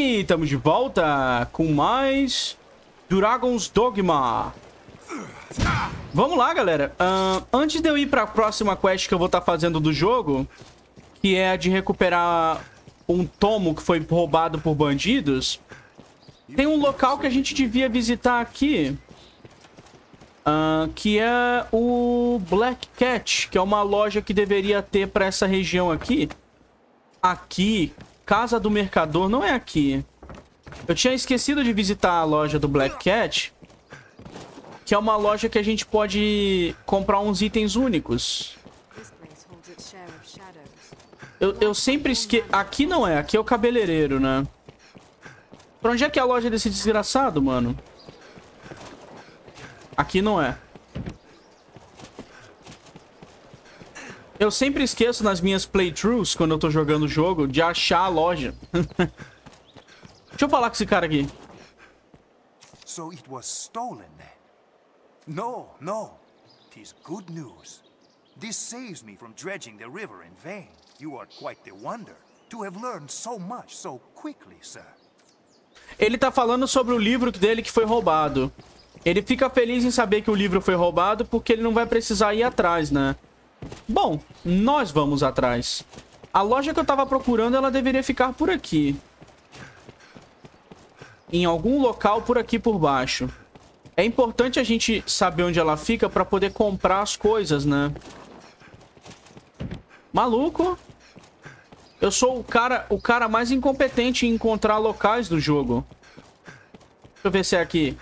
Estamos de volta com mais Dragon's Dogma. Vamos lá, galera. Uh, antes de eu ir para a próxima quest que eu vou estar tá fazendo do jogo, que é a de recuperar um tomo que foi roubado por bandidos, tem um local que a gente devia visitar aqui, uh, que é o Black Cat, que é uma loja que deveria ter para essa região aqui. Aqui, Casa do Mercador não é aqui. Eu tinha esquecido de visitar a loja do Black Cat. Que é uma loja que a gente pode comprar uns itens únicos. Eu, eu sempre esqueço... Aqui não é, aqui é o cabeleireiro, né? Pra onde é que é a loja desse desgraçado, mano? Aqui não é. Eu sempre esqueço nas minhas playthroughs, quando eu tô jogando o jogo, de achar a loja. Deixa eu falar com esse cara aqui. So it was stolen then? No, no. Tis good news. This saves me from dredging the river in vain. You are quite the wonder to have learned so much so quickly, sir. Ele tá falando sobre o livro dele que foi roubado. Ele fica feliz em saber que o livro foi roubado porque ele não vai precisar ir atrás, né? Bom, nós vamos atrás. A loja que eu tava procurando, ela deveria ficar por aqui. Em algum local por aqui por baixo. É importante a gente saber onde ela fica pra poder comprar as coisas, né? Maluco. Eu sou o cara, o cara mais incompetente em encontrar locais do jogo. Deixa eu ver se é aqui.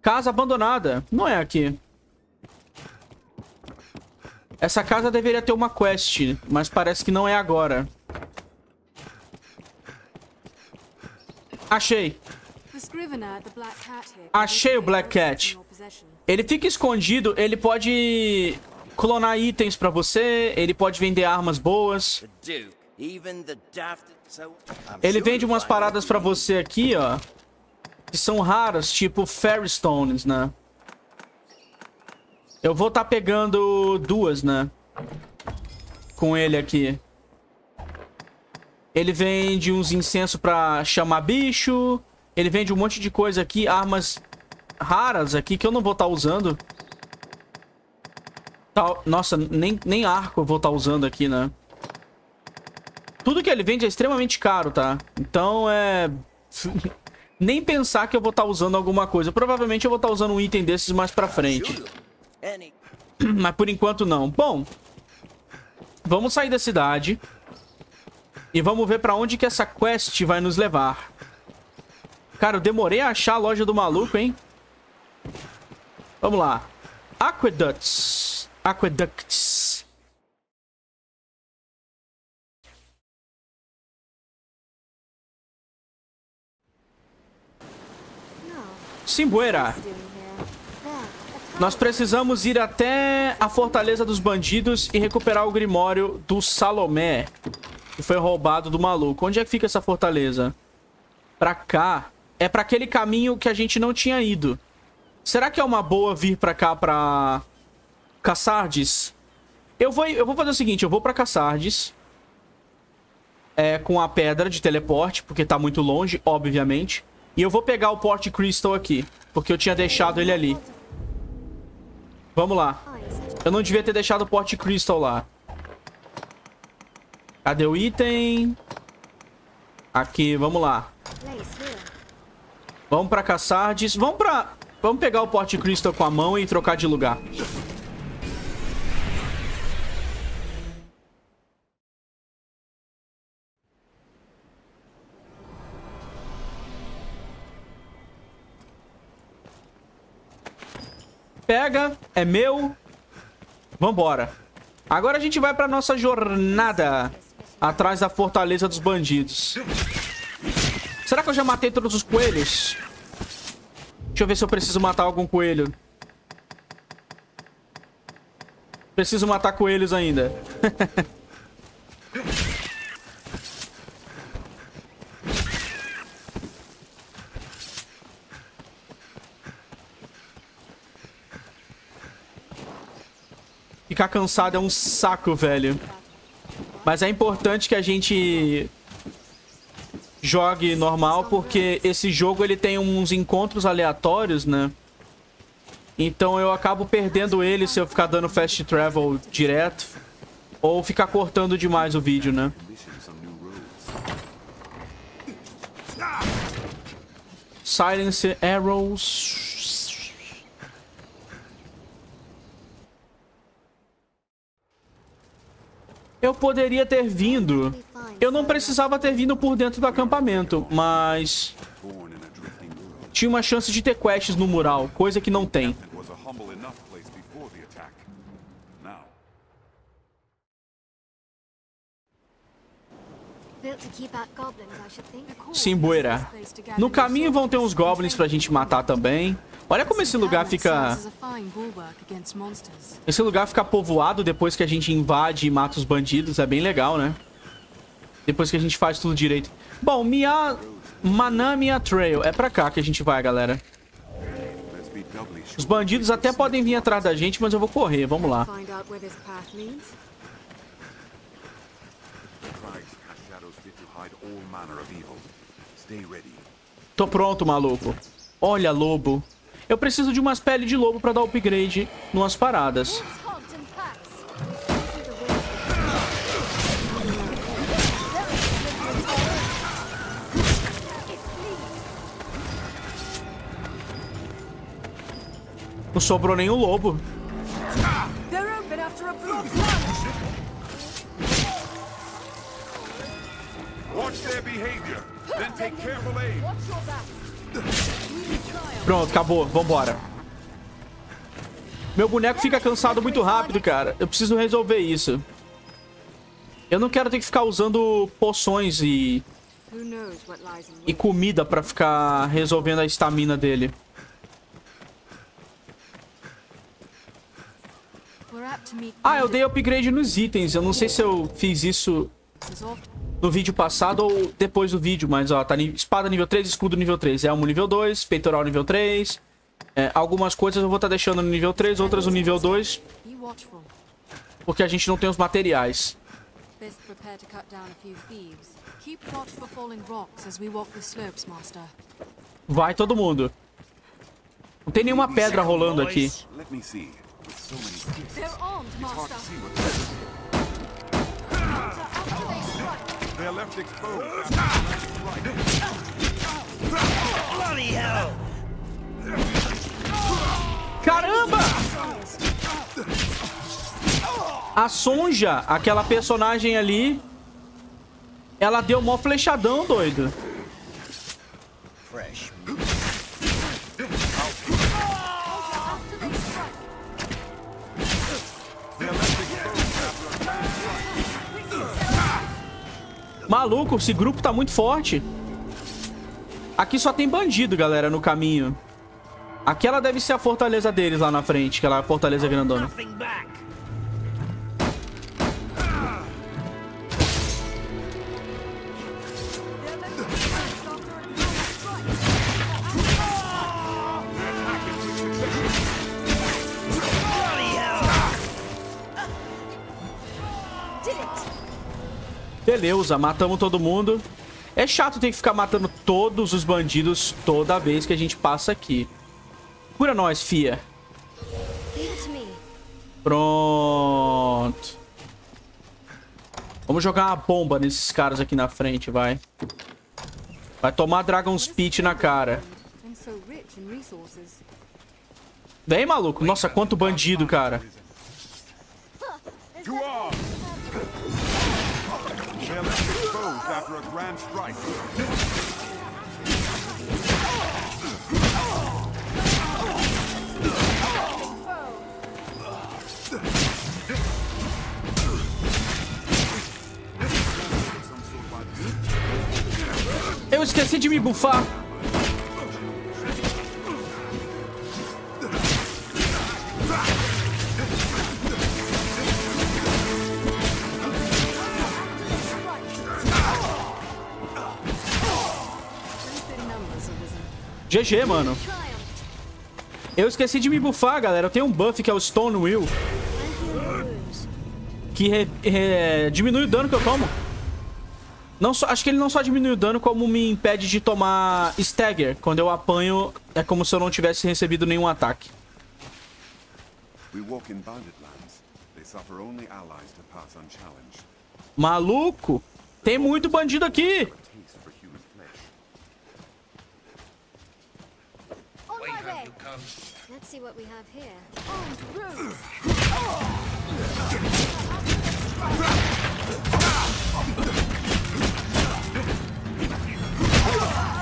Casa abandonada. Não é aqui. Essa casa deveria ter uma quest, mas parece que não é agora. Achei. Achei o Black Cat. Ele fica escondido, ele pode clonar itens pra você, ele pode vender armas boas. Ele vende umas paradas pra você aqui, ó. Que são raras, tipo Fairy Stones, né? Eu vou estar tá pegando duas, né? Com ele aqui. Ele vende uns incensos pra chamar bicho. Ele vende um monte de coisa aqui. Armas raras aqui que eu não vou estar tá usando. Nossa, nem, nem arco eu vou estar tá usando aqui, né? Tudo que ele vende é extremamente caro, tá? Então é... nem pensar que eu vou estar tá usando alguma coisa. Provavelmente eu vou estar tá usando um item desses mais pra frente. Mas por enquanto não. Bom, vamos sair da cidade. E vamos ver pra onde que essa quest vai nos levar. Cara, eu demorei a achar a loja do maluco, hein? Vamos lá. Aqueducts. Aqueducts. Simbuera. Nós precisamos ir até a Fortaleza dos Bandidos e recuperar o Grimório do Salomé, que foi roubado do maluco. Onde é que fica essa fortaleza? Pra cá. É pra aquele caminho que a gente não tinha ido. Será que é uma boa vir pra cá pra... Caçardes? Eu vou, eu vou fazer o seguinte, eu vou pra Caçardes. É, com a pedra de teleporte, porque tá muito longe, obviamente. E eu vou pegar o Port Crystal aqui, porque eu tinha deixado ele ali. Vamos lá. Eu não devia ter deixado o Port Crystal lá. Cadê o item? Aqui, vamos lá. Vamos pra Caçardes. Vamos pra... Vamos pegar o Port Crystal com a mão e trocar de lugar. Pega, é meu. Vambora. Agora a gente vai pra nossa jornada atrás da fortaleza dos bandidos. Será que eu já matei todos os coelhos? Deixa eu ver se eu preciso matar algum coelho. Preciso matar coelhos ainda. Ficar cansado é um saco, velho. Mas é importante que a gente jogue normal, porque esse jogo ele tem uns encontros aleatórios, né? Então eu acabo perdendo ele se eu ficar dando fast travel direto. Ou ficar cortando demais o vídeo, né? Silence Arrows. Eu poderia ter vindo. Eu não precisava ter vindo por dentro do acampamento, mas... Tinha uma chance de ter quests no mural, coisa que não tem. Simbuera. No caminho vão ter uns goblins pra gente matar também. Olha como esse lugar fica... Esse lugar fica povoado depois que a gente invade e mata os bandidos. É bem legal, né? Depois que a gente faz tudo direito. Bom, Mia... Manamia Trail. É pra cá que a gente vai, galera. Os bandidos até podem vir atrás da gente, mas eu vou correr. Vamos lá. Tô pronto, maluco. Olha, lobo. Eu preciso de umas peles de lobo pra dar upgrade numas paradas. Não sobrou nenhum lobo. Pronto, acabou. Vambora. Meu boneco fica cansado muito rápido, cara. Eu preciso resolver isso. Eu não quero ter que ficar usando poções e... E comida pra ficar resolvendo a estamina dele. Ah, eu dei upgrade nos itens. Eu não sei se eu fiz isso no vídeo passado ou depois do vídeo, mas ó, tá espada nível 3, escudo nível 3, elmo nível 2, peitoral nível 3. É, algumas coisas eu vou estar tá deixando no nível 3, outras no nível 2. Porque a gente não tem os materiais. Vai todo mundo. Não tem nenhuma pedra rolando aqui. They're armed, Master. They're left exposed. Bloody hell! Caramba! A Sonja, aquela personagem ali, ela deu mó flechadão, doido. Fresh Maluco, esse grupo tá muito forte. Aqui só tem bandido, galera, no caminho. Aquela deve ser a fortaleza deles lá na frente, aquela fortaleza grandona. Beleza, matamos todo mundo. É chato ter que ficar matando todos os bandidos toda vez que a gente passa aqui. Cura nós, fia. Pronto. Vamos jogar uma bomba nesses caras aqui na frente, vai. Vai tomar Dragon's Pit na cara. Vem, maluco. Nossa, quanto bandido, cara. After a grand strike. Eu esqueci de me bufar. GG, mano. Eu esqueci de me buffar, galera. Eu tenho um buff que é o Stone Will. Que re, re, diminui o dano que eu tomo. Não só, acho que ele não só diminui o dano, como me impede de tomar stagger. Quando eu apanho, é como se eu não tivesse recebido nenhum ataque. Maluco! Tem muito bandido aqui! Let's see what we have here. Fiquei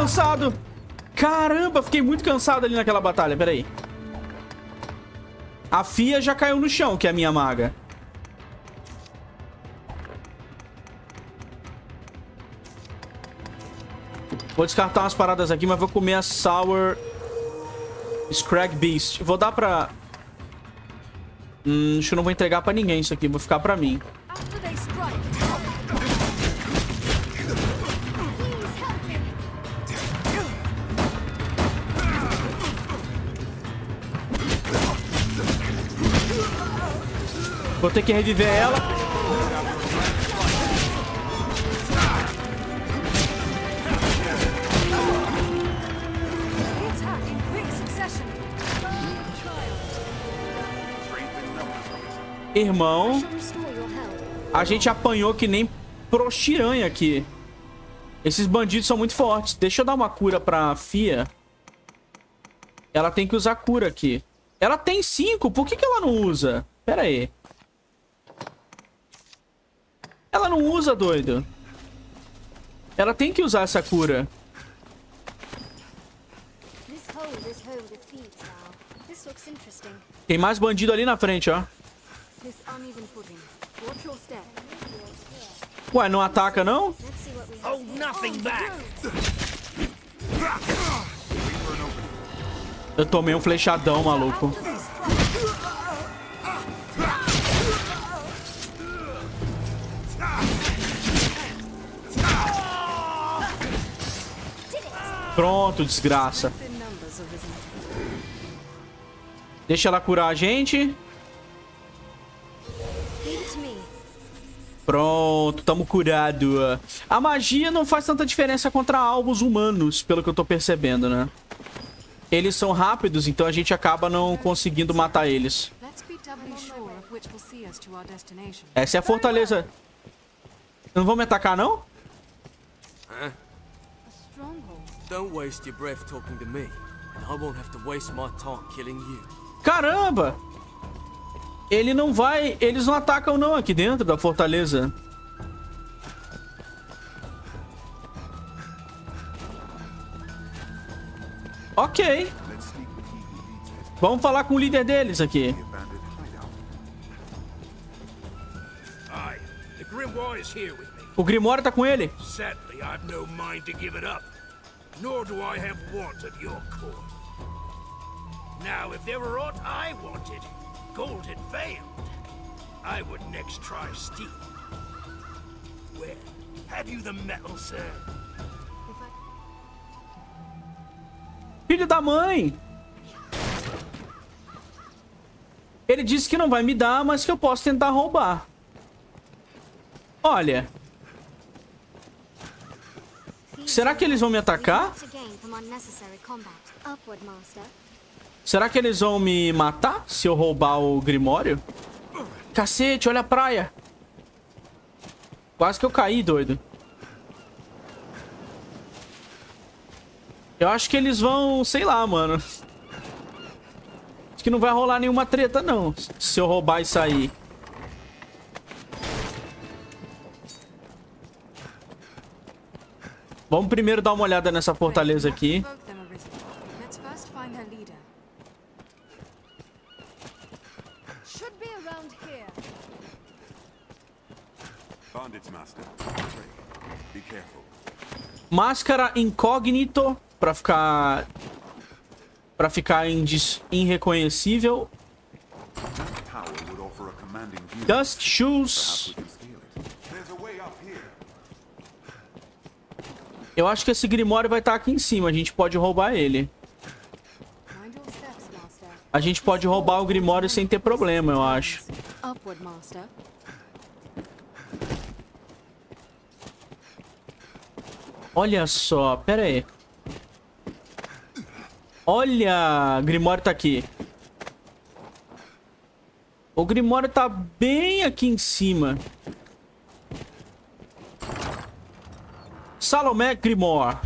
cansado. Caramba, fiquei muito cansado ali naquela batalha. Pera aí. A Fia já caiu no chão, que é a minha maga. Vou descartar umas paradas aqui, mas vou comer a Sour Scrag Beast. Vou dar pra... Hum, acho que eu não vou entregar pra ninguém isso aqui. Vou ficar pra mim. Vou ter que reviver ela. Irmão, a gente apanhou que nem proxiranha aqui. Esses bandidos são muito fortes. Deixa eu dar uma cura pra Fia. Ela tem que usar cura aqui. Ela tem cinco. Por que, que ela não usa? Pera aí. Ela não usa, doido. Ela tem que usar essa cura. Tem mais bandido ali na frente, ó. Ué, não ataca, não? Eu tomei um flechadão, maluco. Pronto, desgraça. Deixa ela curar a gente. Pronto, tamo curado. A magia não faz tanta diferença contra alvos humanos, pelo que eu tô percebendo, né? Eles são rápidos, então a gente acaba não conseguindo matar eles. Essa é a fortaleza. Não vão me atacar, não? Don't waste your breath talking to me, and I won't have to waste my time killing you. Caramba! Ele não vai... Eles não atacam não aqui dentro da fortaleza. Ok. Vamos falar com o líder deles aqui. O Grimório tá com ele. Certainly I've no mind to give it up. Nor do I have want of your coin. Now, if there were aught I wanted, gold had failed, I would next try steel. Where? Have you the metal, sir? Filho da mãe! Ele disse que não vai me dar, mas que eu posso tentar roubar. Olha, Será que eles vão me atacar? Será que eles vão me matar se eu roubar o Grimório? Cacete, olha a praia. Quase que eu caí, doido. Eu acho que eles vão... Sei lá, mano. Acho que não vai rolar nenhuma treta, não. Se eu roubar e sair. Vamos primeiro dar uma olhada nessa fortaleza aqui. Máscara incógnito para ficar para ficar irreconhecível. Dusk Shoes. Eu acho que esse Grimório vai estar aqui em cima. A gente pode roubar ele. A gente pode roubar o Grimório sem ter problema, eu acho. Olha só, pera aí. Olha, Grimório tá aqui. O Grimório tá bem aqui em cima. Salomé Grimório.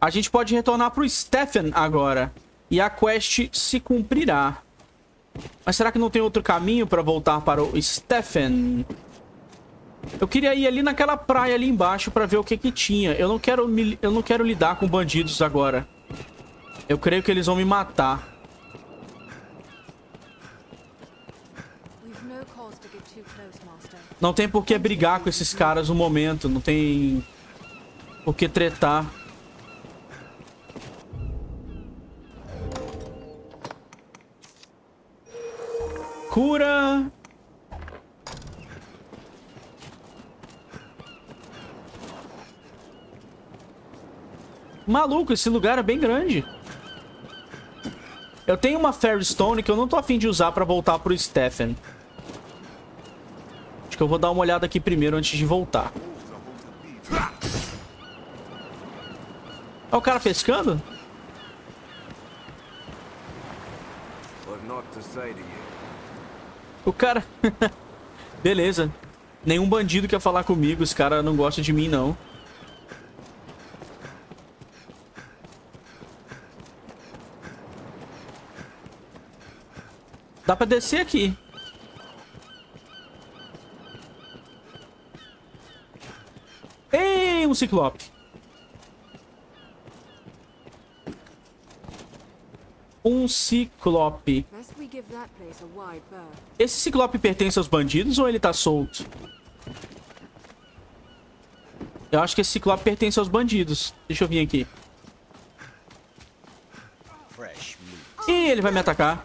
A gente pode retornar pro Stephen agora. E a quest se cumprirá. Mas será que não tem outro caminho para voltar para o Stephen? Eu queria ir ali naquela praia ali embaixo para ver o que que tinha. Eu não quero me, eu não quero lidar com bandidos agora. Eu creio que eles vão me matar. Não tem por que brigar com esses caras no momento. Não tem por que tretar. Cura. Maluco, esse lugar é bem grande. Eu tenho uma Fairy Stone que eu não tô afim de usar pra voltar pro Stephen. Acho que eu vou dar uma olhada aqui primeiro antes de voltar. É o cara pescando? O cara... Beleza. Nenhum bandido quer falar comigo. Esse cara não gosta de mim, não. Dá pra descer aqui. Ei, um ciclope. Um ciclope. Esse ciclope pertence aos bandidos ou ele tá solto? Eu acho que esse ciclope pertence aos bandidos. Deixa eu vir aqui. Ih, ele vai me atacar.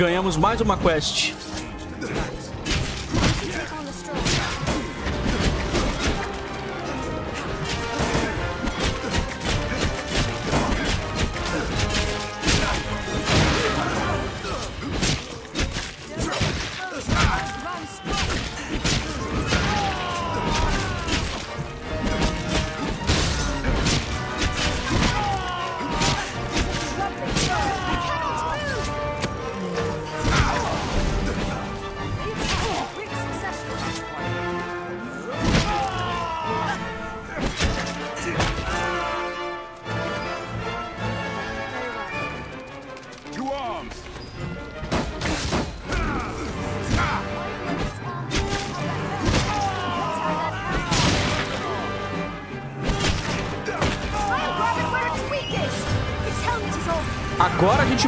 Ganhamos mais uma quest.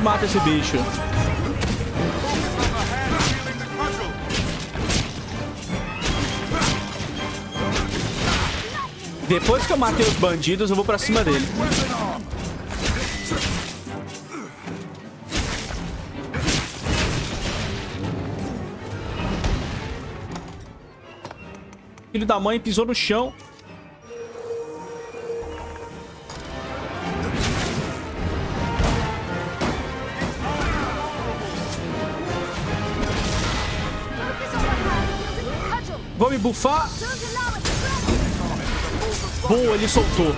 Mata esse bicho. Depois que eu matei os bandidos, eu vou pra cima dele. Filho da mãe pisou no chão. Me bufar. Boa, ele soltou.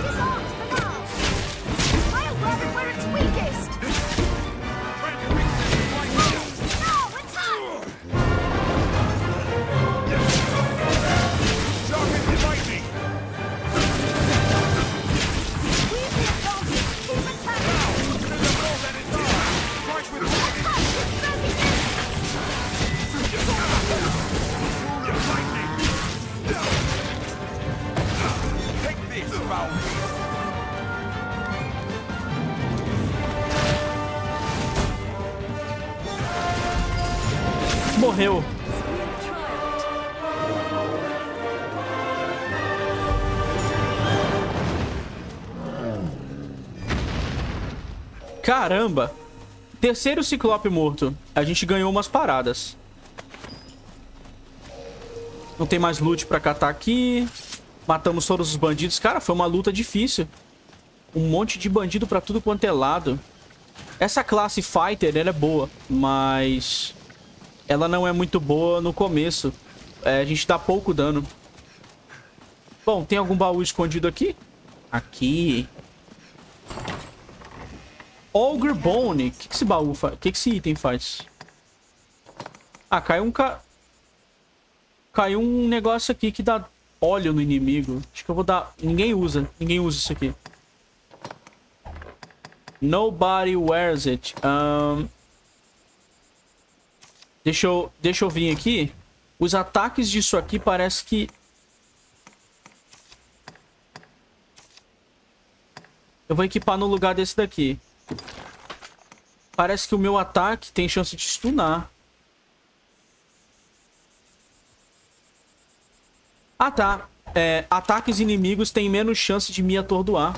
Morreu. Caramba! Terceiro Ciclope morto. A gente ganhou umas paradas. Não tem mais loot pra catar aqui. Matamos todos os bandidos. Cara, foi uma luta difícil. Um monte de bandido pra tudo quanto é lado. Essa classe Fighter, ela é boa. Mas... Ela não é muito boa no começo. É, a gente dá pouco dano. Bom, tem algum baú escondido aqui? Aqui. Ogre Bone. O que, que esse baú faz? O que, que esse item faz? Ah, caiu um ca... Caiu um negócio aqui que dá óleo no inimigo. Acho que eu vou dar... Ninguém usa. Ninguém usa isso aqui. Nobody wears it. Um... Deixa eu, deixa eu vir aqui. Os ataques disso aqui parece que... Eu vou equipar no lugar desse daqui. Parece que o meu ataque tem chance de stunar. Ah, tá. É, ataques inimigos têm menos chance de me atordoar.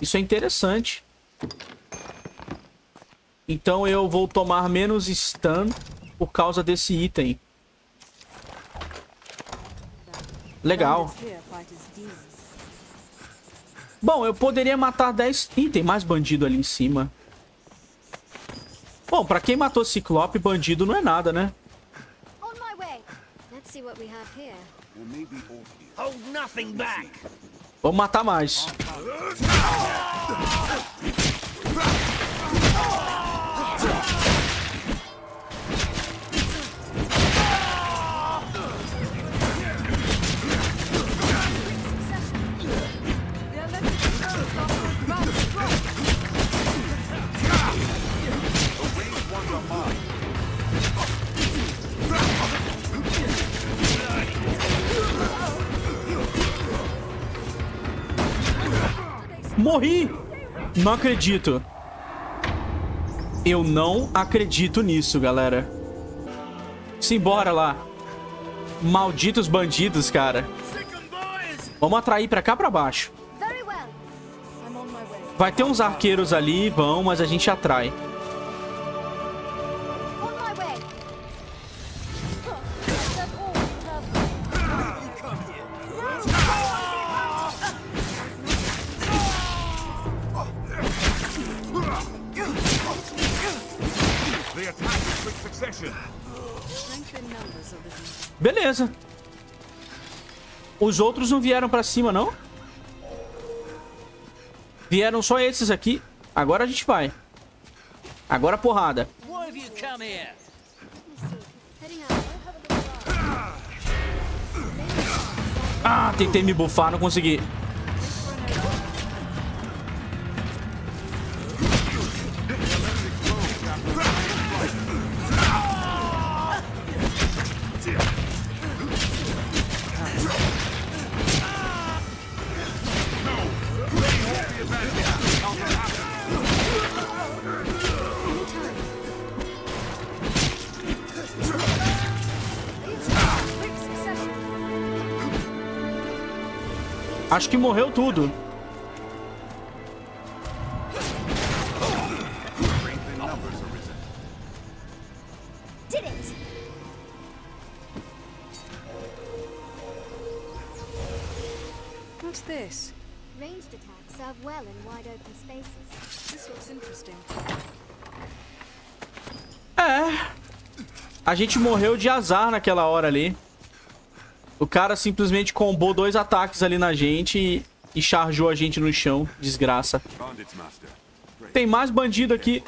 Isso é interessante. Então eu vou tomar menos stun por causa desse item. Legal. Bom, eu poderia matar 10... Ih, tem mais bandido ali em cima. Bom, pra quem matou Ciclope, bandido não é nada, né? Vamos matar mais. Morri! Não acredito. Eu não acredito nisso, galera. Simbora lá. Malditos bandidos, cara. Vamos atrair pra cá pra baixo. Vai ter uns arqueiros ali, vão, mas a gente atrai. Beleza. Os outros não vieram pra cima, não? Vieram só esses aqui. Agora a gente vai. Agora porrada. Ah, tentei me bufar, não consegui. Acho que morreu tudo. What's this? Ranged attacks serve well in wide open spaces. This looks interesting. É. A gente morreu de azar naquela hora ali. O cara simplesmente combou dois ataques ali na gente e, e chargeou a gente no chão. Desgraça. Tem mais bandido aqui.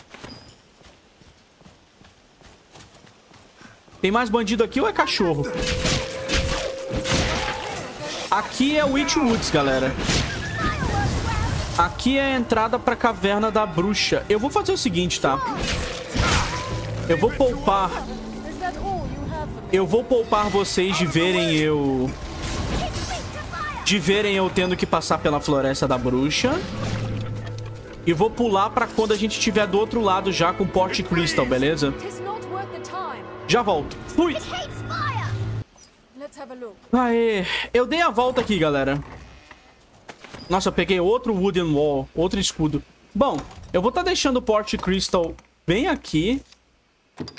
Tem mais bandido aqui ou é cachorro? Aqui é Witchwoods, galera. Aqui é a entrada pra caverna da bruxa. Eu vou fazer o seguinte, tá? Eu vou poupar eu vou poupar vocês de verem eu... de verem eu tendo que passar pela Floresta da Bruxa. E vou pular pra quando a gente estiver do outro lado já com Port Crystal, beleza? Já volto. Fui! Aê, eu dei a volta aqui, galera. Nossa, eu peguei outro Wooden Wall, outro escudo. Bom, eu vou estar tá deixando o Port Crystal bem aqui,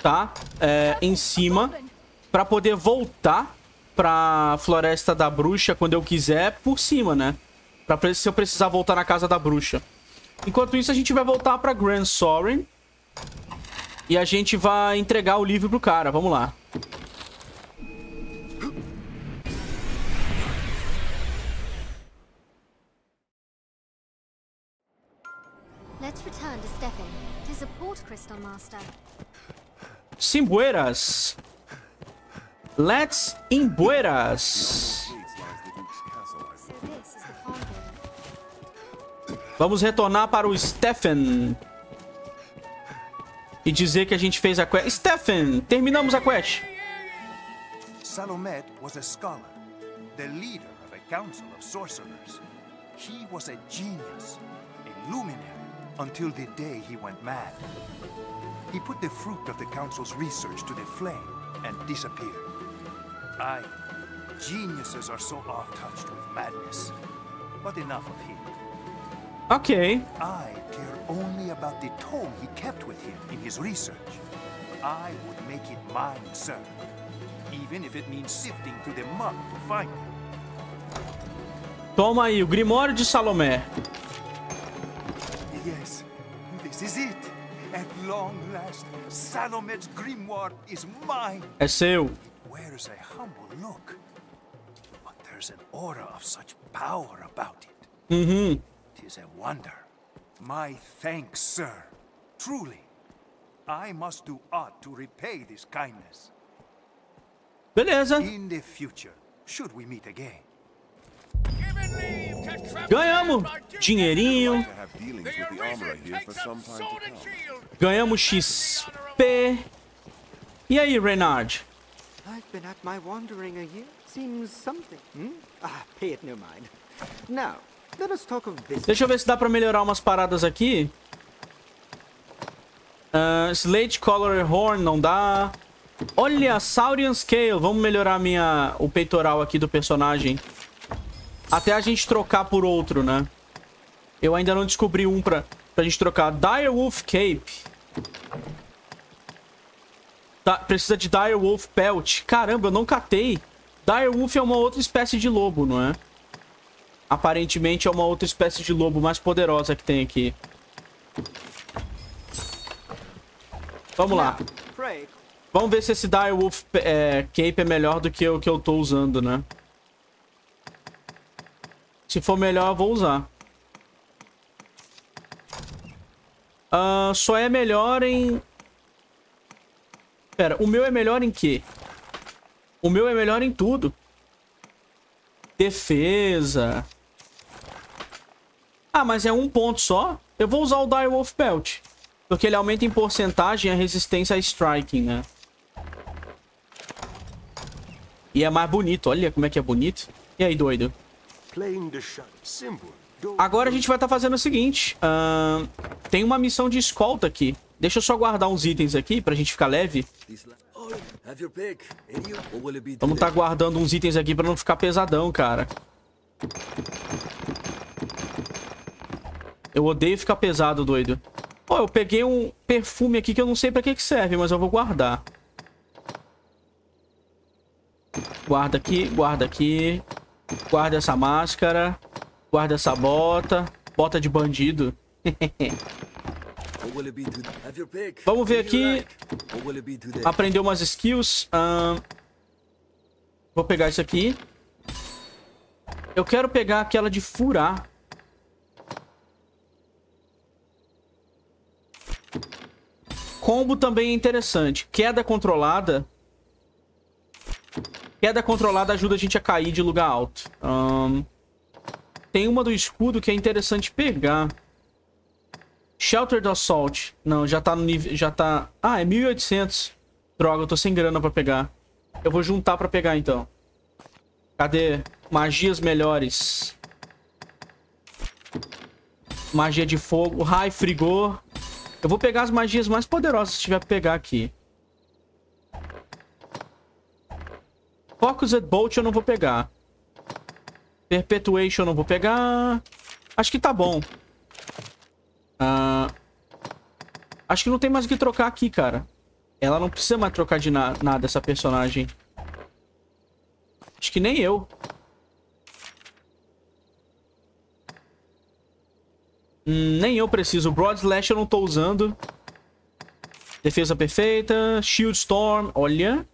tá? É, em cima, pra poder voltar pra Floresta da Bruxa quando eu quiser, por cima, né? Pra se eu precisar voltar na Casa da Bruxa. Enquanto isso, a gente vai voltar pra Grand Sorin. E a gente vai entregar o livro pro cara. Vamos lá. Let's return to Stefan. Tis a port crystal master. Simbueras. Let's Imbueras. Vamos retornar para o Stefan. E dizer que a gente fez a quest. Stefan, terminamos a quest. Salomet was a scholar, the leader of a council of sorcerers. He was a genius, a luminary, until the day he went mad. He put the fruit of the council's research to the flame and disappeared. Aye, geniuses are so oft-touched with madness. But enough of him. Ok. I care only about the tome he kept with him in his research. I would make it mine, sir. Even if it means sifting through the mud to find it. Toma aí, o Grimório de Salomé. Yes, this is it. At long last, Salomet's grimoire is mine. É seu. Wears a humble look. But there's an aura of such power about it. Uhum. Tis a wonder. My thanks, sir. Truly. I must do aught to repay this kindness. Beleza. In the future, should we meet again. Ganhamos. Dinheirinho. to have dealings with the armorer here for some time to come. Ganhamos XP. E aí, Renard? I've been at my wandering a year. Seems something. Hmm? Ah, pay it no mind. Now, let us talk of business. Deixa eu ver se dá pra melhorar umas paradas aqui. Ah, Slate Color Horn não dá. Olha, Saurian Scale. Vamos melhorar minha, o peitoral aqui do personagem. Até a gente trocar por outro, né? Eu ainda não descobri um pra, pra gente trocar. Direwolf Cape. Tá, precisa de Direwolf Pelt. Caramba, eu não catei. Direwolf é uma outra espécie de lobo, não é? Aparentemente é uma outra espécie de lobo mais poderosa que tem aqui. Vamos lá. Vamos ver se esse Direwolf é, Cape é melhor do que o que eu tô usando, né? Se for melhor, eu vou usar. Ah, só é melhor em... Pera, o meu é melhor em quê? O meu é melhor em tudo. Defesa. Ah, mas é um ponto só? Eu vou usar o Direwolf Pelt. Porque ele aumenta em porcentagem a resistência a striking, né? E é mais bonito. Olha como é que é bonito. E aí, doido? Agora a gente vai estar fazendo o seguinte. ahn, tem uma missão de escolta aqui. Deixa eu só guardar uns itens aqui pra gente ficar leve. Oh, Vamos estar guardando uns itens aqui pra não ficar pesadão, cara. Eu odeio ficar pesado, doido. Ó, eu peguei um perfume aqui que eu não sei pra que que serve, mas eu vou guardar. Guarda aqui, guarda aqui. Guarda essa máscara. Guarda essa bota. Bota de bandido. Vamos ver aqui. Aprendeu umas skills. ahn. Vou pegar isso aqui. Eu quero pegar aquela de furar. Combo também é interessante. Queda controlada. Queda controlada ajuda a gente a cair de lugar alto. Ahn. Tem uma do escudo que é interessante pegar. Shelter do Assault. Não, já tá no nível... Já tá... Ah, é 1800. Droga, eu tô sem grana pra pegar. Eu vou juntar pra pegar, então. Cadê? Magias melhores. Magia de fogo. Raio, frigor. Eu vou pegar as magias mais poderosas se tiver pra pegar aqui. Focused Bolt eu não vou pegar. Perpetuation eu não vou pegar. Acho que tá bom. Ah, acho que não tem mais o que trocar aqui, cara. Ela não precisa mais trocar de na nada, essa personagem. Acho que nem eu. Hum, nem eu preciso. Broad Slash eu não tô usando. Defesa perfeita. Shield Storm. Olha.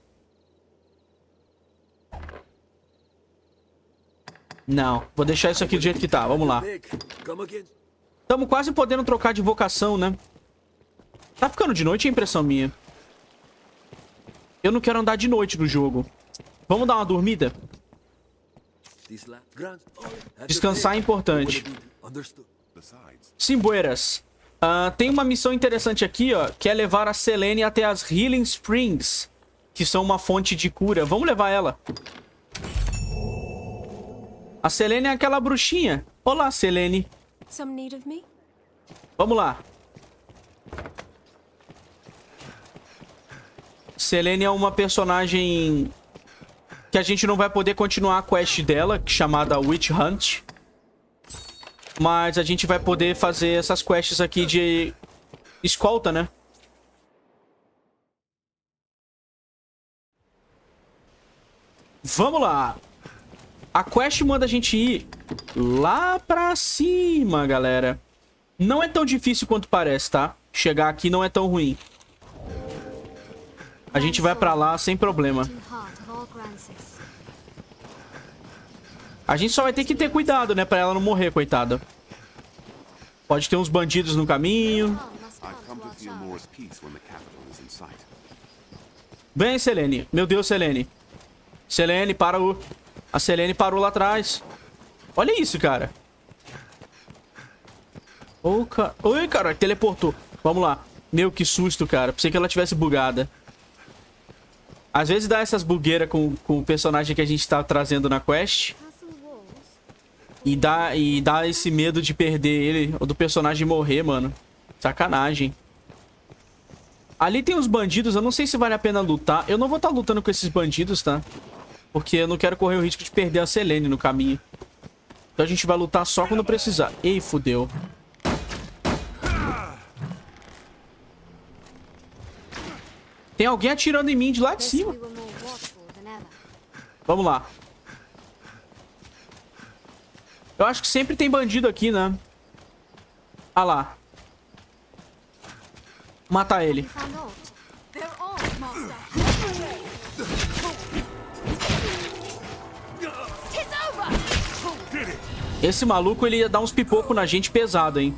Não. Vou deixar isso aqui do jeito que tá. Vamos lá. Estamos quase podendo trocar de vocação, né? Tá ficando de noite, é impressão minha. Eu não quero andar de noite no jogo. Vamos dar uma dormida? Descansar é importante. Simbueiras. Ah, tem uma missão interessante aqui, ó, que é levar a Selene até as Healing Springs, que são uma fonte de cura. Vamos levar ela. A Selene é aquela bruxinha. Olá, Selene. Some need of me? Vamos lá. Selene é uma personagem que a gente não vai poder continuar a quest dela, chamada Witch Hunt. Mas a gente vai poder fazer essas quests aqui de escolta, né? Vamos lá. A quest manda a gente ir lá pra cima, galera. Não é tão difícil quanto parece, tá? Chegar aqui não é tão ruim. A gente vai pra lá sem problema. A gente só vai ter que ter cuidado, né? Pra ela não morrer, coitada. Pode ter uns bandidos no caminho. Vem, Selene. Meu Deus, Selene. Selene, para o... A Selene parou lá atrás. Olha isso, cara. Ô, ca... Oi, cara, teleportou. Vamos lá. Meu, que susto, cara. Pensei que ela tivesse bugada. Às vezes dá essas bugueiras com, com o personagem que a gente tá trazendo na quest. E dá, e dá esse medo de perder ele, ou do personagem morrer, mano. Sacanagem. Ali tem os bandidos, eu não sei se vale a pena lutar. Eu não vou estar lutando com esses bandidos, tá? Porque eu não quero correr o risco de perder a Selene no caminho. Então a gente vai lutar só quando precisar. Ei, fudeu. Tem alguém atirando em mim de lá de cima. Vamos lá. Eu acho que sempre tem bandido aqui, né? Ah lá. Matar ele. Esse maluco, ele ia dar uns pipocos na gente pesado, hein?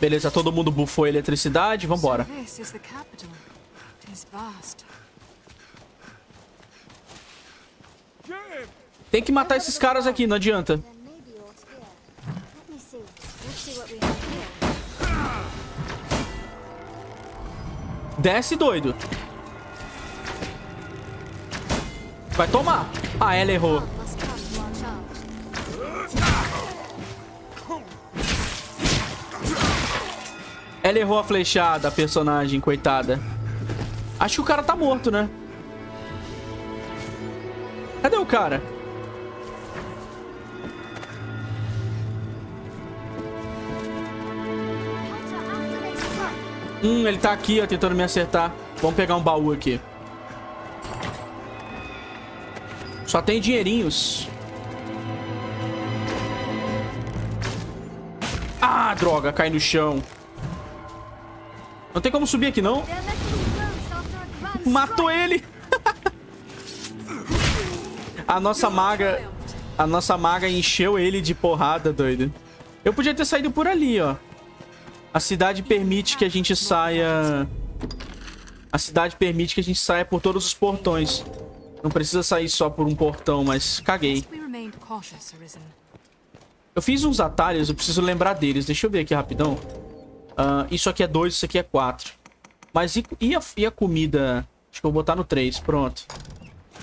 Beleza, todo mundo bufou a eletricidade. Vambora. Is vast. Tem que matar esses caras aqui, não adianta. Desce, doido. Vai tomar. Ah, ela errou. Ela errou a flechada, a personagem, coitada. Acho que o cara tá morto, né? Cadê o cara? Hum, ele tá aqui, ó, tentando me acertar. Vamos pegar um baú aqui. Só tem dinheirinhos. Ah, droga, cai no chão. Tem como subir aqui, não? Matou ele! a nossa maga... A nossa maga encheu ele de porrada, doido. Eu podia ter saído por ali, ó. A cidade permite que a gente saia... A cidade permite que a gente saia por todos os portões. Não precisa sair só por um portão, mas caguei. Eu fiz uns atalhos, eu preciso lembrar deles. Deixa eu ver aqui rapidão. Ah, isso aqui é 2, isso aqui é 4. Mas e, e, a, e a comida? Acho que eu vou botar no 3, pronto.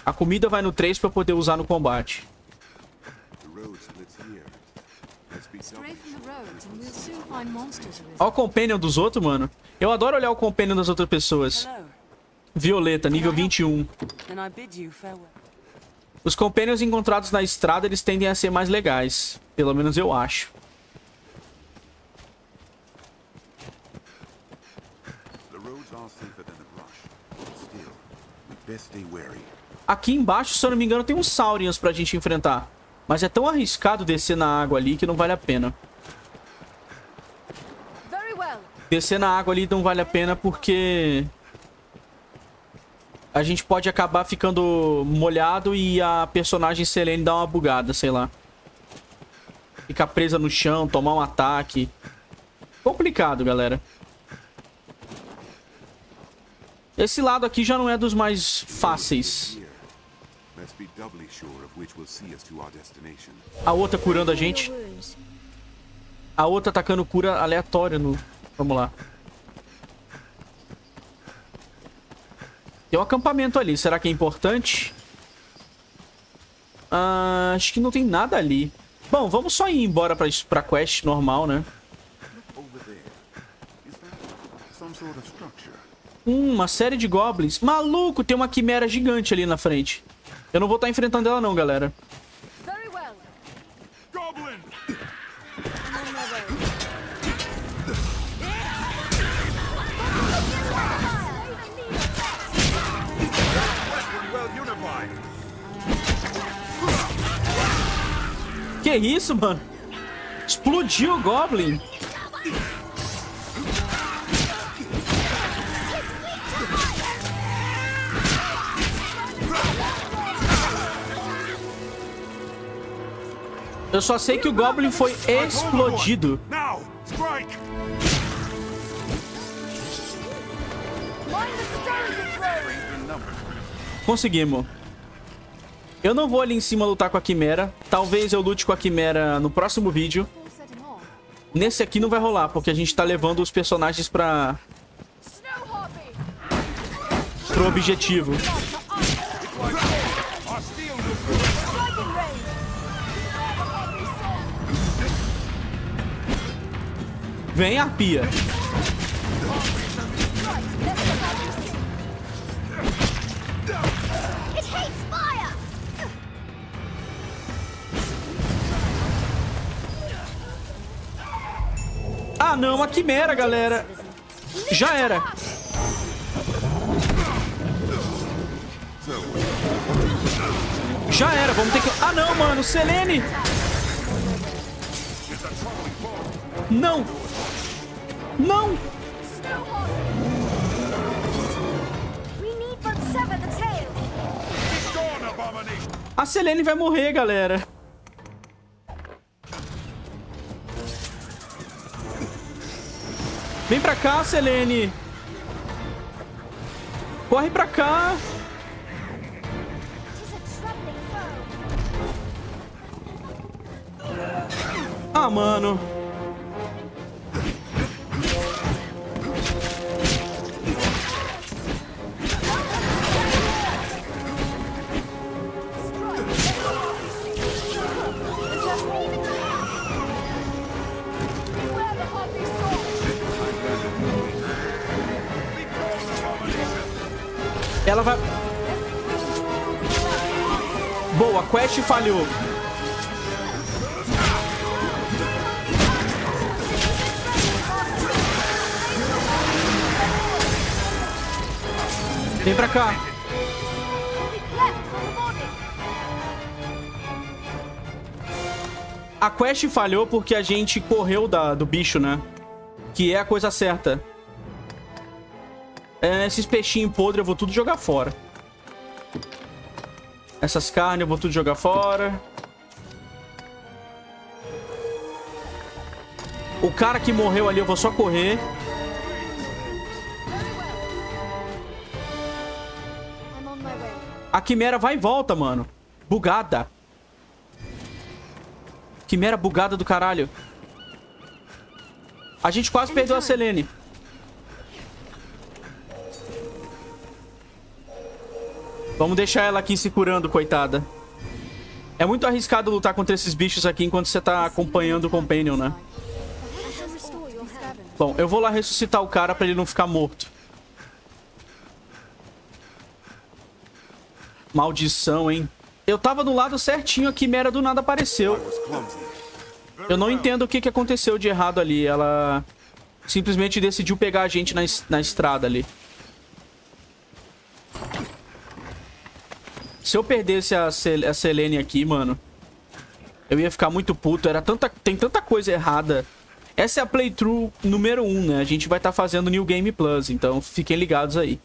A comida vai no 3 pra eu poder usar no combate. Olha o companion dos outros, mano. Eu adoro olhar o companion das outras pessoas. Violeta, nível 21. Then I bid you farewell. Os companions encontrados na estrada, eles tendem a ser mais legais. Pelo menos eu acho. The roads are safer than the brush. Still, we best stay wary. Aqui embaixo, se eu não me engano, tem uns Saurians pra gente enfrentar. Mas é tão arriscado descer na água ali que não vale a pena. Descer na água ali não vale a pena porque... A gente pode acabar ficando molhado e a personagem Selene dá uma bugada, sei lá. Ficar presa no chão, tomar um ataque. Complicado, galera. Esse lado aqui já não é dos mais fáceis. A outra curando a gente. A outra atacando cura aleatória no... Vamos lá. Tem um acampamento ali. Será que é importante? Ah, acho que não tem nada ali. Bom, vamos só ir embora pra, pra quest normal, né? Over there. Is that some sort of structure? Hum, uma série de goblins. Maluco, tem uma quimera gigante ali na frente. Eu não vou estar enfrentando ela não, galera. Que isso, mano? Explodiu o Goblin. Eu só sei que o Goblin foi explodido. Conseguimos. Eu não vou ali em cima lutar com a Quimera. Talvez eu lute com a Quimera no próximo vídeo. Nesse aqui não vai rolar, porque a gente tá levando os personagens pra... Pro objetivo. Vem, hates fire! Ah, não, a Quimera, galera. Já era. Já era, vamos ter que... Ah, não, mano, Selene. Não. Não. A Selene vai morrer, galera. Vem pra cá, Selene. Corre pra cá. Ah, mano. Ela vai... Boa, quest falhou. Vem pra cá. A quest falhou porque a gente correu da, do bicho, né? Que é a coisa certa. É, esses peixinhos podres eu vou tudo jogar fora. Essas carnes eu vou tudo jogar fora. O cara que morreu ali eu vou só correr. A quimera vai e volta, mano. Bugada. Quimera bugada do caralho. A gente quase perdeu a Selene. Vamos deixar ela aqui se curando, coitada. É muito arriscado lutar contra esses bichos aqui enquanto você tá acompanhando o Companion, né? Bom, eu vou lá ressuscitar o cara pra ele não ficar morto. Maldição, hein? Eu tava no lado certinho, a Quimera do nada apareceu. Eu não entendo o que, que aconteceu de errado ali. Ela simplesmente decidiu pegar a gente na, es- na estrada ali. Se eu perdesse a, Sel a Selene aqui, mano, eu ia ficar muito puto. Era tanta, tem tanta coisa errada. Essa é a playthrough número 1, um, né? A gente vai estar fazendo New Game Plus, então fiquem ligados aí.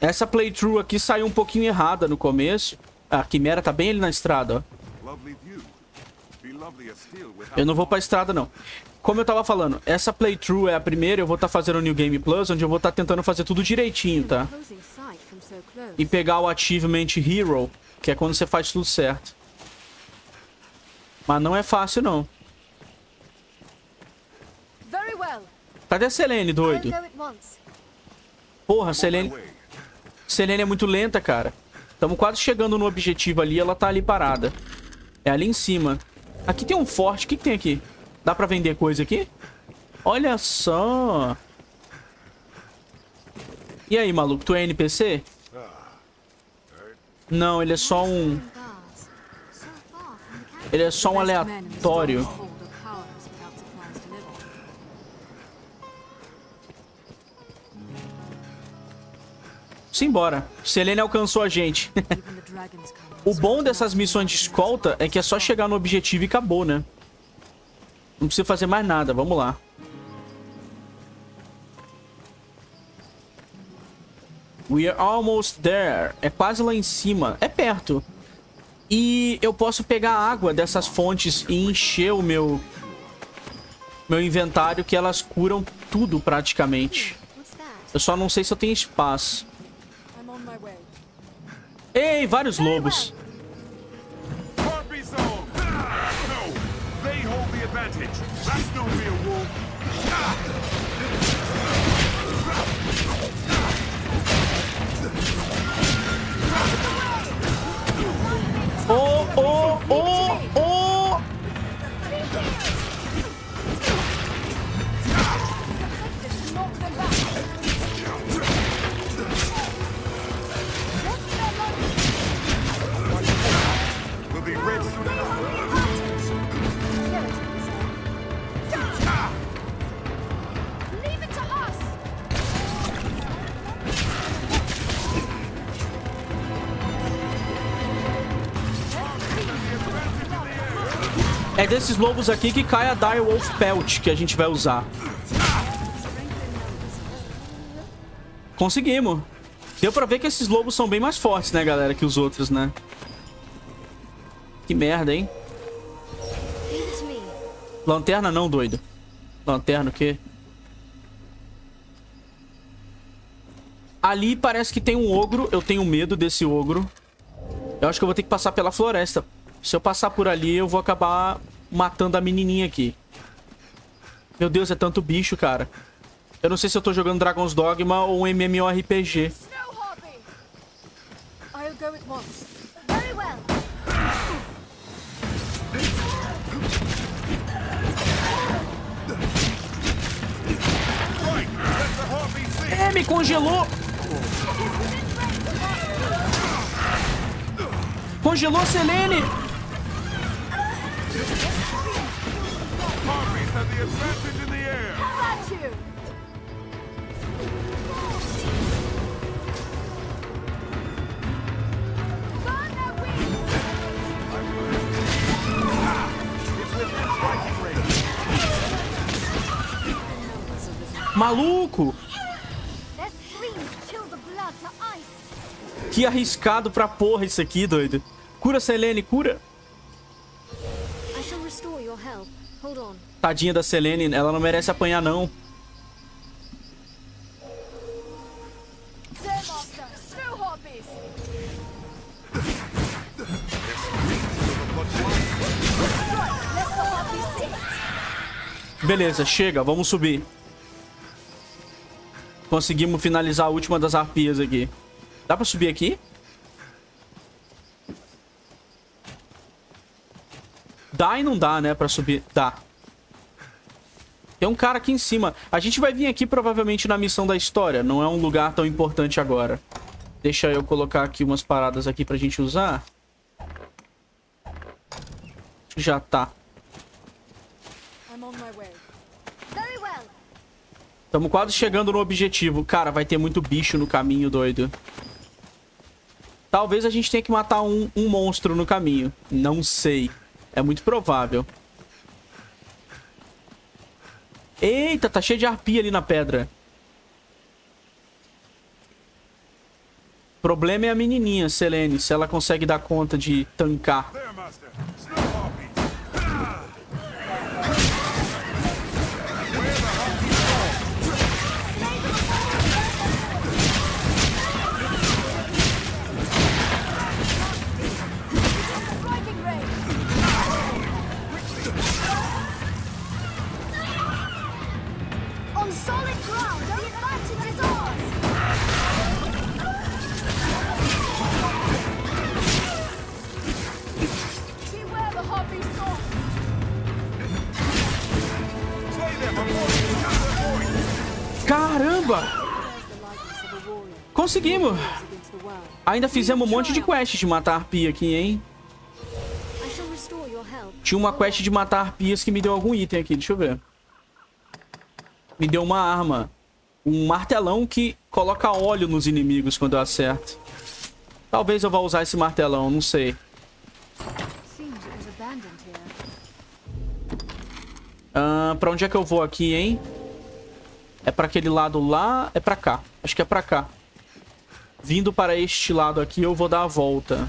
Essa playthrough aqui saiu um pouquinho errada no começo. A Quimera tá bem ali na estrada, ó. Eu não vou pra estrada, não. Como eu tava falando, essa playthrough é a primeira, eu vou estar fazendo o New Game Plus, onde eu vou estar tentando fazer tudo direitinho, tá? E pegar o Achievement Hero, que é quando você faz tudo certo. Mas não é fácil, não. Cadê a Selene, doido? Porra, Selene... Selene é muito lenta, cara. Estamos quase chegando no objetivo ali, ela tá ali parada. É ali em cima. Aqui tem um forte, o que, que tem aqui? Dá pra vender coisa aqui? Olha só. E aí, maluco, tu é NPC? Não, ele é só um... Ele é só um aleatório. Simbora. Selene alcançou a gente. o bom dessas missões de escolta é que é só chegar no objetivo e acabou, né? Não precisa fazer mais nada. Vamos lá. We are almost there. É quase lá em cima. É perto. E eu posso pegar água dessas fontes e encher o meu... Meu inventário que elas curam tudo praticamente. Eu só não sei se eu tenho espaço. Ei, vários lobos. Desses lobos aqui que cai a Dire Wolf Pelt que a gente vai usar. Conseguimos. Deu pra ver que esses lobos são bem mais fortes, né, galera, que os outros, né? Que merda, hein? Lanterna não, doido. Lanterna o quê? Ali parece que tem um ogro. Eu tenho medo desse ogro. Eu acho que eu vou ter que passar pela floresta. Se eu passar por ali, eu vou acabar matando a menininha aqui. Meu Deus, é tanto bicho, cara. Eu não sei se eu tô jogando Dragon's Dogma ou um MMORPG. É, me congelou! Congelou Selene! Maluco! Que arriscado pra porra isso aqui, doido. Cura, Selene, cura. Tadinha da Selene, ela não merece apanhar, não. Beleza, chega, vamos subir. Conseguimos finalizar a última das arpias aqui. Dá pra subir aqui? Dá e não dá, né, pra subir. Dá. Tem um cara aqui em cima. A gente vai vir aqui provavelmente na missão da história. Não é um lugar tão importante agora. Deixa eu colocar aqui umas paradas aqui pra gente usar. Já tá. Estamos quase chegando no objetivo. Cara, vai ter muito bicho no caminho, doido. Talvez a gente tenha que matar um, um monstro no caminho. Não sei. É muito provável. Eita, tá cheio de arpia ali na pedra. O problema é a menininha, Selene. Se ela consegue dar conta de tancar. Conseguimos! Ainda fizemos um monte de quest de matar arpia aqui, hein? Tinha uma quest de matar arpias que me deu algum item aqui, deixa eu ver. Me deu uma arma. Um martelão que coloca óleo nos inimigos quando eu acerto. Talvez eu vá usar esse martelão, não sei. Ah, pra onde é que eu vou aqui, hein? É pra aquele lado lá? É pra cá. Acho que é pra cá. Vindo para este lado aqui, eu vou dar a volta.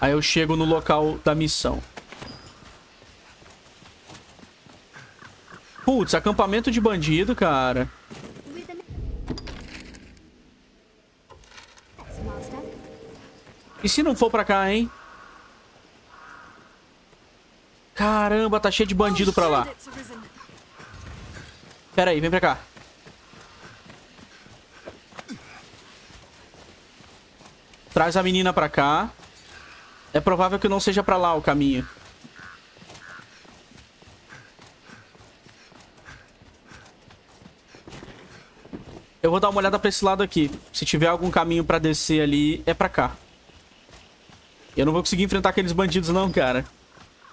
Aí eu chego no local da missão. Putz, acampamento de bandido, cara. E se não for pra cá, hein? Caramba, tá cheio de bandido pra lá. Pera aí, vem pra cá. Traz a menina pra cá. É provável que não seja pra lá o caminho. Eu vou dar uma olhada pra esse lado aqui. Se tiver algum caminho pra descer ali, é pra cá. Eu não vou conseguir enfrentar aqueles bandidos não, cara.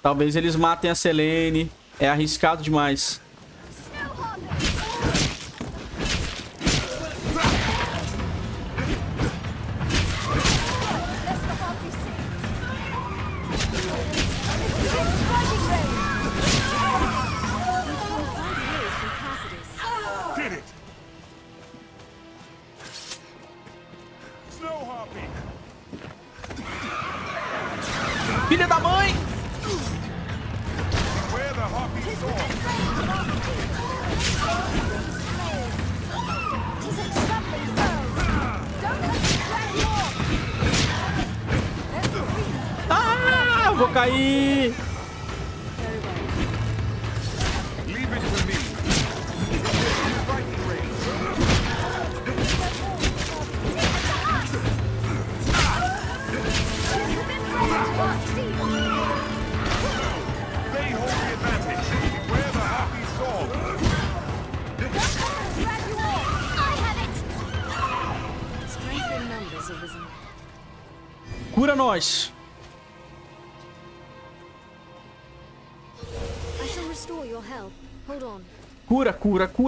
Talvez eles matem a Selene. É arriscado demais.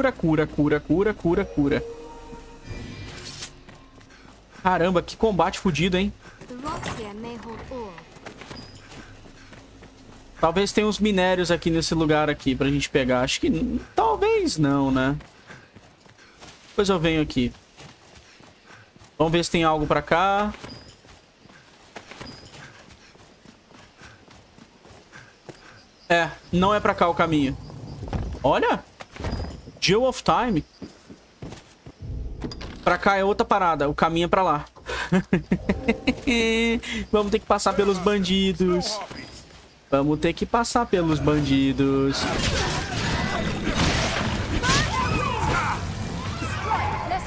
Cura, cura, cura, cura, cura, cura. Caramba, que combate fudido, hein? Talvez tenha uns minérios aqui nesse lugar aqui pra gente pegar. Acho que... Talvez não, né? Depois eu venho aqui. Vamos ver se tem algo pra cá. É, não é pra cá o caminho. Olha! Jewel of Time. Pra cá é outra parada. O caminho é pra lá. Vamos ter que passar pelos bandidos. Vamos ter que passar pelos bandidos.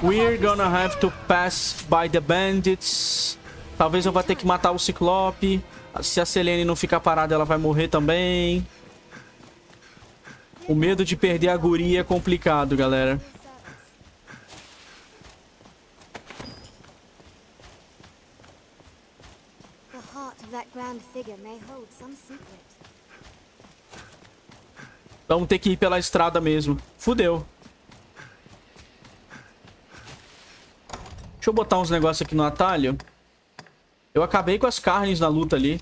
We're gonna have to pass by the bandits. Talvez eu vá ter que matar o Ciclope. Se a Selene não ficar parada, ela vai morrer também. O medo de perder a guria é complicado, galera. Vamos ter que ir pela estrada mesmo. Fudeu. Deixa eu botar uns negócios aqui no atalho. Eu acabei com as carnes na luta ali.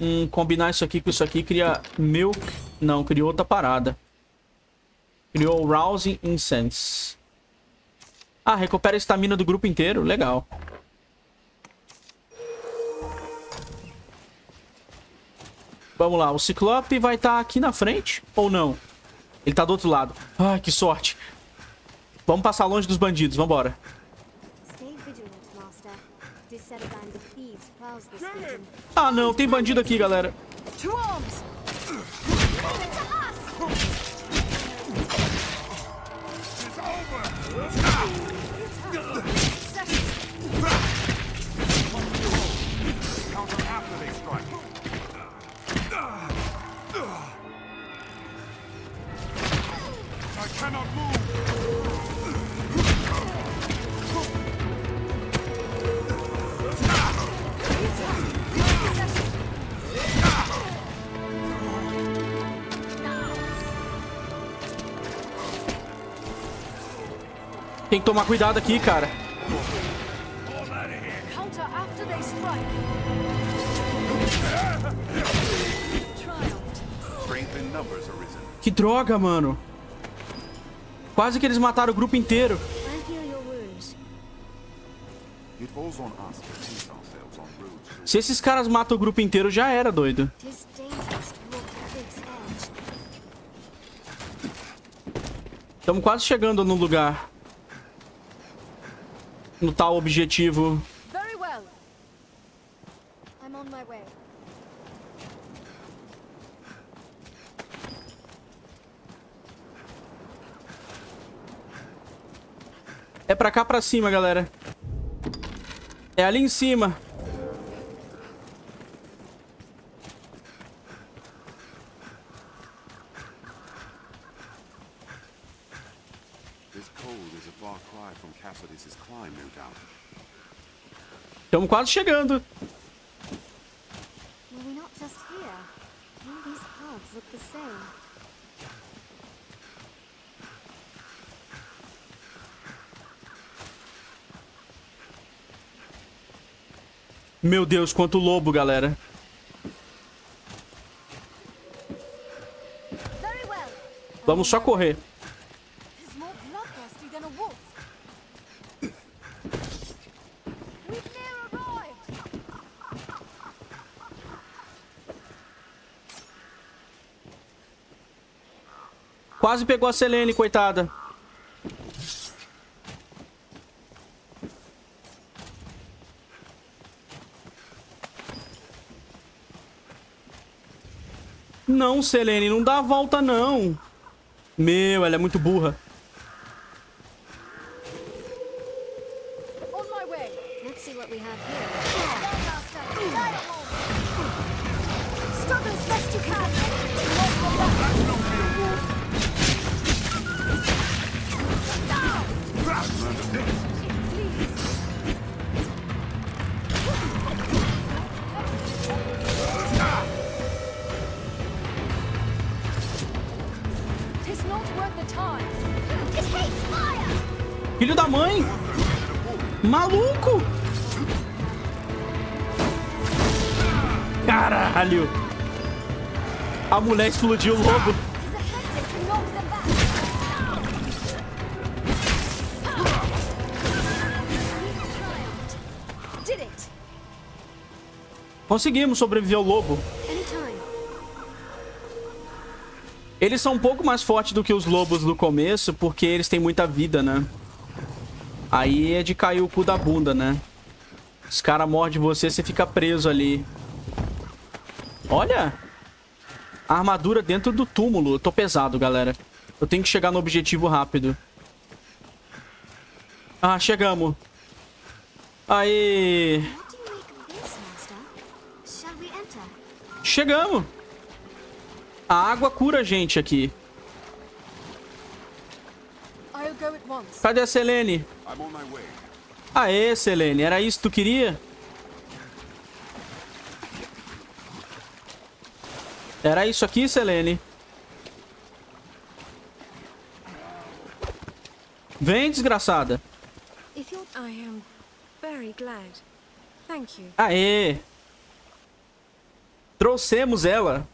Hum, combinar isso aqui com isso aqui cria milk. Não, criou outra parada. Criou Rousing Incense. Ah, recupera a estamina do grupo inteiro. Legal. Vamos lá, o Ciclope vai estar aqui na frente ou não? Ele tá do outro lado. Ai, que sorte. Vamos passar longe dos bandidos, vambora. Stay vigilant, Master. Of thieves prowls this region. Ah, não, tem bandido aqui, galera. Tomar cuidado aqui, cara. Que droga, mano. Quase que eles mataram o grupo inteiro. Se esses caras matam o grupo inteiro, já era, doido. Estamos quase chegando no lugar. No tal objetivo. Very well. I'm on my way. É pra cá, pra cima, galera. É ali em cima. This cold is a far cry from Cassidy's climb, no doubt. Estamos quase chegando. Meu Deus, quanto lobo, galera. Vamos só correr. Quase pegou a Selene, coitada. Não, Selene, não dá a volta, não. Meu, ela é muito burra. Mulher explodiu o lobo. Conseguimos sobreviver ao lobo. Eles são um pouco mais fortes do que os lobos do começo, porque eles têm muita vida, né? Aí é de cair o cu da bunda, né? Os caras mordem você, você fica preso ali. Olha! A armadura dentro do túmulo. Eu tô pesado, galera. Eu tenho que chegar no objetivo rápido. Ah, chegamos. Enter? Chegamos. A água cura a gente aqui. Cadê a Selene? Aê, Selene. Era isso que tu queria? Era isso aqui, Selene? Vem, desgraçada. Aê! Trouxemos ela.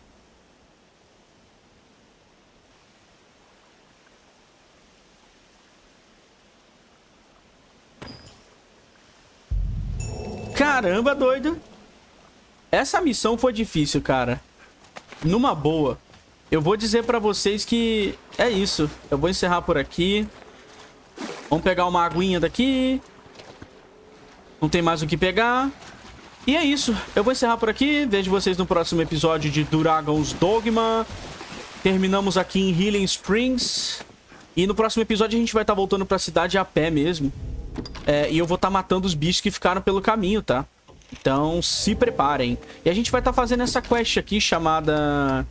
Caramba, doido. Essa missão foi difícil, cara. Numa boa. Eu vou dizer pra vocês que é isso. Eu vou encerrar por aqui. Vamos pegar uma aguinha daqui. Não tem mais o que pegar. E é isso. Eu vou encerrar por aqui. Vejo vocês no próximo episódio de Dragon's Dogma. Terminamos aqui em Healing Springs. E no próximo episódio a gente vai estar voltando pra cidade a pé mesmo. É, e eu vou estar matando os bichos que ficaram pelo caminho, tá? Então se preparem. E a gente vai estar fazendo essa quest aqui chamada...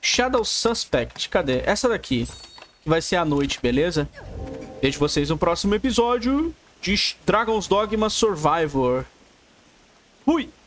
Shadow Suspect. Cadê? Essa daqui. Que vai ser à noite, beleza? Vejo vocês no próximo episódio de Dragon's Dogma Survivor. Fui!